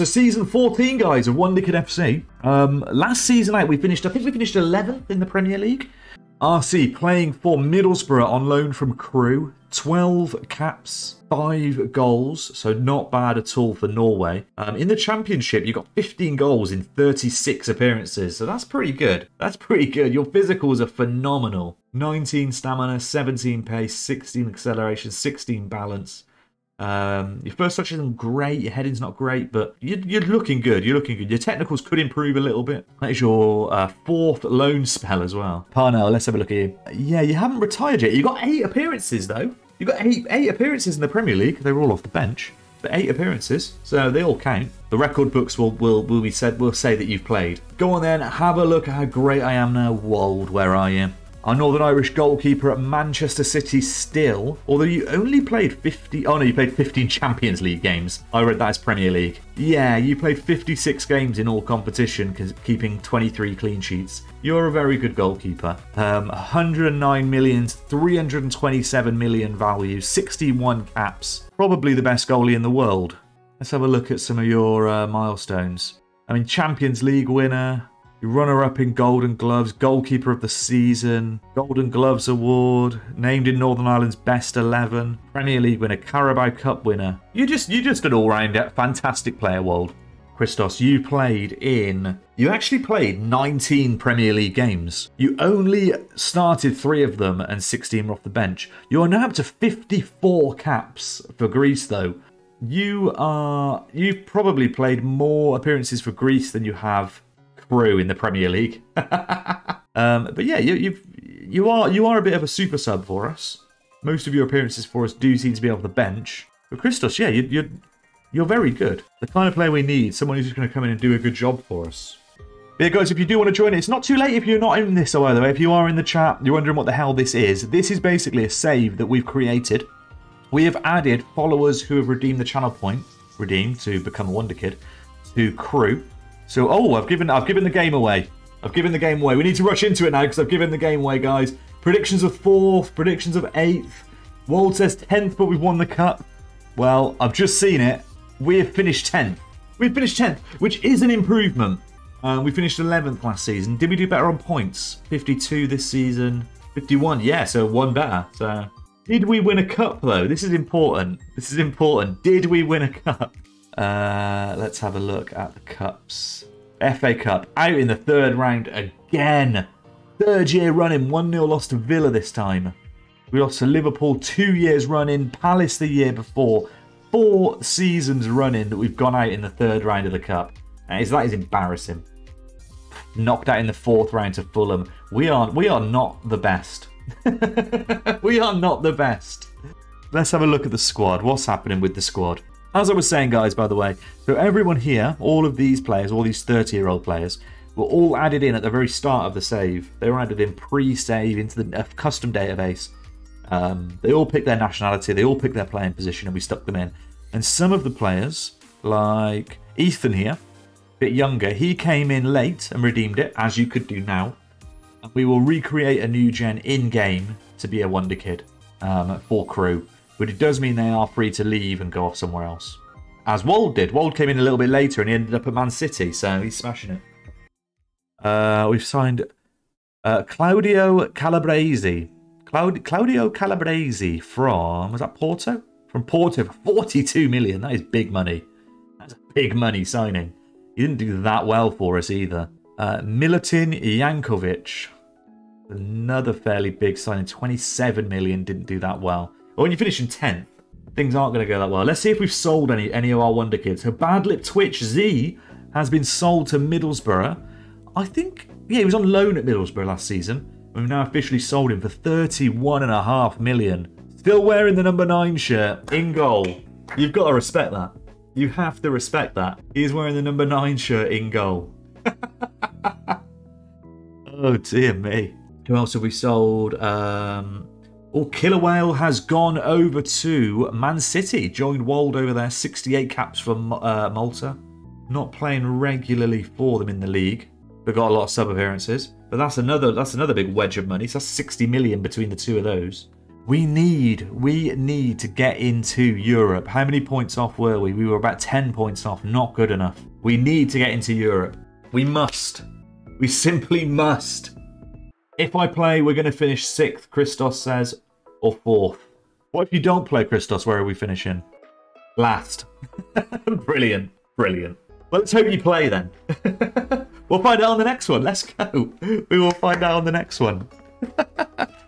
So season 14, guys, of One Kid FC. Um, last season out, we finished, I think we finished 11th in the Premier League. RC playing for Middlesbrough on loan from Crewe. 12 caps, 5 goals, so not bad at all for Norway. Um, in the Championship, you got 15 goals in 36 appearances, so that's pretty good. That's pretty good. Your physicals are phenomenal. 19 stamina, 17 pace, 16 acceleration, 16 balance. Um, your first touch isn't great, your heading's not great, but you're, you're, looking good. You're looking good. Your technicals could improve a little bit. That is your uh, fourth loan spell as well. Parnell, let's have a look at you. Yeah, you haven't retired yet. You got eight appearances though. You got eight eight appearances in the Premier League. They were all off the bench, but eight appearances, so they all count. The record books will will will be said will say that you've played. Go on then, have a look at how great I am now. Wold, where are you? Our Northern Irish goalkeeper at Manchester City still, although you only played 50. Oh no, you played 15 Champions League games. I read that as Premier League. Yeah, you played 56 games in all competition, keeping 23 clean sheets. You're a very good goalkeeper. Um, 109 million, 327 million value, 61 caps. Probably the best goalie in the world. Let's have a look at some of your uh, milestones. I mean, Champions League winner, runner up in Golden Gloves, goalkeeper of the season, Golden Gloves award, named in Northern Ireland's best 11, Premier League winner, Carabao Cup winner. You just you just an all-round fantastic player, Wold. Christos, you played in. You actually played 19 Premier League games. You only started three of them and 16 were off the bench. You are now up to 54 caps for Greece, though. You are. You've probably played more appearances for Greece than you have Crewe in the Premier League. um, but yeah, you, you've you are you are a bit of a super sub for us. Most of your appearances for us do seem to be off the bench. But Christos, yeah, you, you're you're very good. The kind of player we need, someone who's just going to come in and do a good job for us. But yeah, guys, if you do want to join it's not too late if you're not in this, by the way. If you are in the chat, you're wondering what the hell this is. This is basically a save that we've created. We have added followers who have redeemed the channel point, redeemed to become a Wonder Kid, to Crewe. So, oh, I've given I've given the game away. I've given the game away. We need to rush into it now because I've given the game away, guys. Predictions of fourth, predictions of eighth. Wold says tenth, but we've won the cup. Well, I've just seen it. We have finished tenth. We've finished tenth, which is an improvement. Um, we finished 11th last season. Did we do better on points? 52 this season. 51, yeah, so one better. So, did we win a cup though? This is important. This is important. Did we win a cup? Uh, let's have a look at the cups. FA Cup out in the third round again. Third year running, 1 0 loss to Villa this time. We lost to Liverpool two years running, Palace the year before. Four seasons running that we've gone out in the third round of the Cup. That is, that is embarrassing. Knocked out in the fourth round to Fulham. We are, we are not the best. we are not the best. Let's have a look at the squad. What's happening with the squad? As I was saying, guys, by the way, so everyone here, all of these players, all these 30 year old players, were all added in at the very start of the save. They were added in pre save into the custom database. Um, they all picked their nationality, they all picked their playing position, and we stuck them in. And some of the players, like Ethan here, a bit younger, he came in late and redeemed it, as you could do now. And we will recreate a new gen in game to be a Wonder Kid um, for Crewe but it does mean they are free to leave and go off somewhere else. As Wold did. Wold came in a little bit later and he ended up at Man City, so he's smashing it. Uh, we've signed uh, Claudio Calabresi. Claud- Claudio Calabresi from, was that Porto? From Porto for 42 million. That is big money. That's a big money signing. He didn't do that well for us either. Uh, Milutin Jankovic. Another fairly big signing. 27 million. Didn't do that well. But when you finish in 10th, things aren't going to go that well. Let's see if we've sold any, any of our Wonder Kids. So Badlip Twitch Z has been sold to Middlesbrough. I think, yeah, he was on loan at Middlesbrough last season. We've now officially sold him for 31.5 million. Still wearing the number 9 shirt in goal. You've got to respect that. You have to respect that. He's wearing the number 9 shirt in goal. oh dear me. Who else have we sold? Um, Oh, Killer Whale has gone over to Man City. Joined Wold over there. 68 caps for uh, Malta. Not playing regularly for them in the league, but got a lot of sub appearances. But that's another that's another big wedge of money. So that's 60 million between the two of those. We need, we need to get into Europe. How many points off were we? We were about 10 points off. Not good enough. We need to get into Europe. We must. We simply must. If I play, we're going to finish sixth, Christos says, or fourth. What if you don't play Christos? Where are we finishing? Last. brilliant. Brilliant. Well, let's hope you play then. we'll find out on the next one. Let's go. We will find out on the next one.